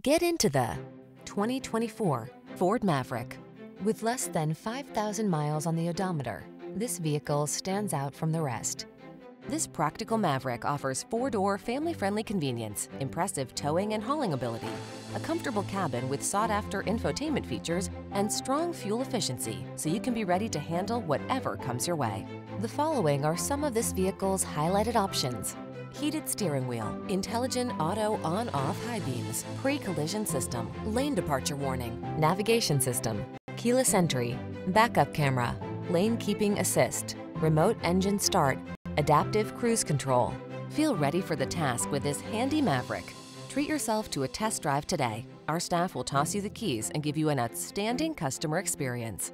Get into the 2024 Ford Maverick. With less than 5,000 miles on the odometer, this vehicle stands out from the rest. This practical Maverick offers four-door family-friendly convenience, impressive towing and hauling ability, a comfortable cabin with sought-after infotainment features, and strong fuel efficiency so you can be ready to handle whatever comes your way. The following are some of this vehicle's highlighted options. Heated steering wheel, intelligent auto on-off high beams, pre-collision system, lane departure warning, navigation system, keyless entry, backup camera, lane keeping assist, remote engine start, adaptive cruise control. Feel ready for the task with this handy Maverick. Treat yourself to a test drive today. Our staff will toss you the keys and give you an outstanding customer experience.